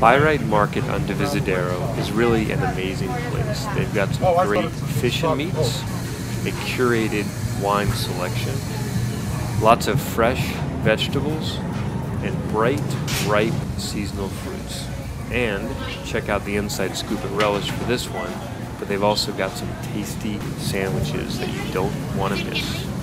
Bi-Rite Market on Divisadero is really an amazing place. They've got some great fish and meats, a curated wine selection, lots of fresh vegetables, and bright, ripe seasonal fruits. And check out the inside scoop at Relish for this one, but they've also got some tasty sandwiches that you don't want to miss.